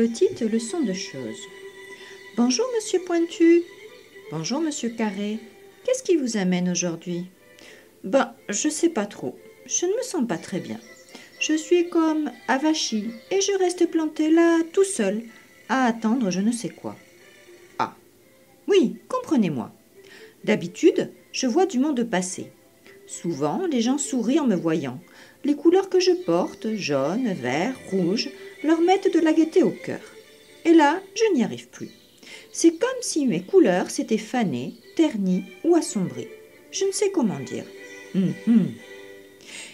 Petite leçon de choses. Bonjour, monsieur Pointu. Bonjour, monsieur Carré. Qu'est-ce qui vous amène aujourd'hui? Ben, je sais pas trop. Je ne me sens pas très bien. Je suis comme avachi et je reste planté là tout seul à attendre je ne sais quoi. Ah. Oui, comprenez-moi. D'habitude, je vois du monde passer. Souvent, les gens sourient en me voyant. Les couleurs que je porte, jaune, vert, rouge, leur mettent de la gaieté au cœur. Et là, je n'y arrive plus. C'est comme si mes couleurs s'étaient fanées, ternies ou assombries. Je ne sais comment dire. Hum.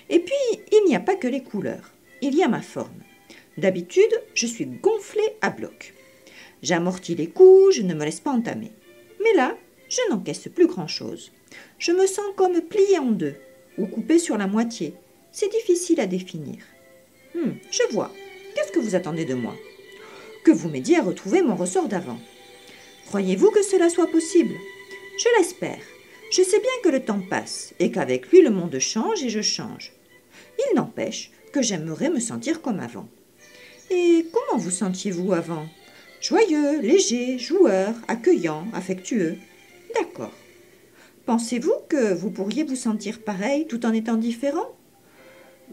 Et puis, il n'y a pas que les couleurs. Il y a ma forme. D'habitude, je suis gonflée à bloc. J'amortis les coups, je ne me laisse pas entamer. Mais là, je n'encaisse plus grand-chose. Je me sens comme pliée en deux, ou coupée sur la moitié. C'est difficile à définir. Hum, je vois. Qu'est-ce que vous attendez de moi? Que vous m'aidiez à retrouver mon ressort d'avant. Croyez-vous que cela soit possible? Je l'espère. Je sais bien que le temps passe et qu'avec lui le monde change et je change. Il n'empêche que j'aimerais me sentir comme avant. Et comment vous sentiez-vous avant? Joyeux, léger, joueur, accueillant, affectueux. D'accord. Pensez-vous que vous pourriez vous sentir pareil tout en étant différent?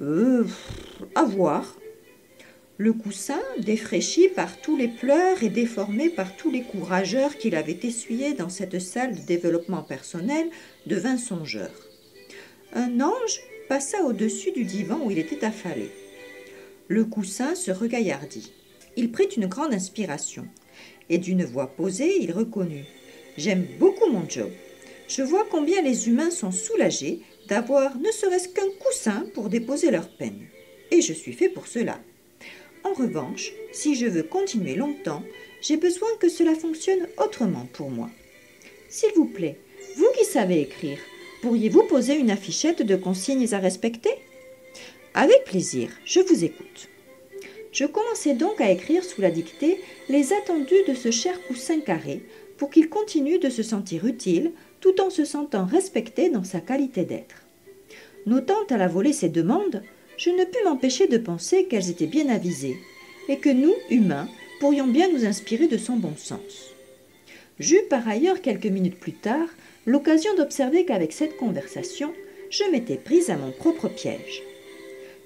Euh. à voir. Le coussin, défraîchi par tous les pleurs et déformé par tous les courageurs qu'il avait essuyés dans cette salle de développement personnel, devint songeur. Un ange passa au-dessus du divan où il était affalé. Le coussin se regaillardit. Il prit une grande inspiration, et d'une voix posée, il reconnut. J'aime beaucoup mon job. Je vois combien les humains sont soulagés d'avoir ne serait-ce qu'un coussin pour déposer leurs peines. Et je suis fait pour cela. En revanche, si je veux continuer longtemps, j'ai besoin que cela fonctionne autrement pour moi. S'il vous plaît, vous qui savez écrire, pourriez-vous poser une affichette de consignes à respecter? Avec plaisir, je vous écoute. Je commençai donc à écrire sous la dictée les attendus de ce cher coussin carré pour qu'il continue de se sentir utile tout en se sentant respecté dans sa qualité d'être. Notant à la volée ces demandes, je ne pus m'empêcher de penser qu'elles étaient bien avisées, et que nous, humains, pourrions bien nous inspirer de son bon sens. J'eus par ailleurs quelques minutes plus tard l'occasion d'observer qu'avec cette conversation, je m'étais prise à mon propre piège.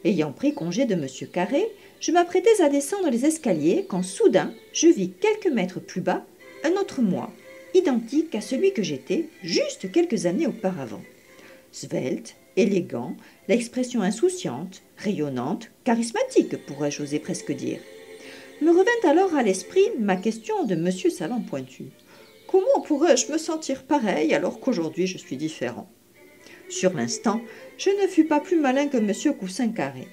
Ayant pris congé de M. Carré, je m'apprêtais à descendre les escaliers quand soudain je vis quelques mètres plus bas un autre moi, identique à celui que j'étais juste quelques années auparavant. Svelte, élégant, l'expression insouciante, rayonnante, charismatique, pourrais-je oser presque dire. Me revint alors à l'esprit ma question de M. Savant Pointu. Comment pourrais-je me sentir pareil alors qu'aujourd'hui je suis différent? Sur l'instant, je ne fus pas plus malin que M. Coussin Carré.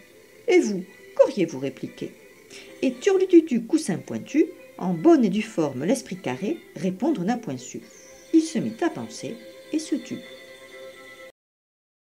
Et vous, qu'auriez-vous répliqué? Et Turlututu Coussin Pointu, en bonne et due forme l'esprit carré, répondre n'a point su. Il se mit à penser et se tut.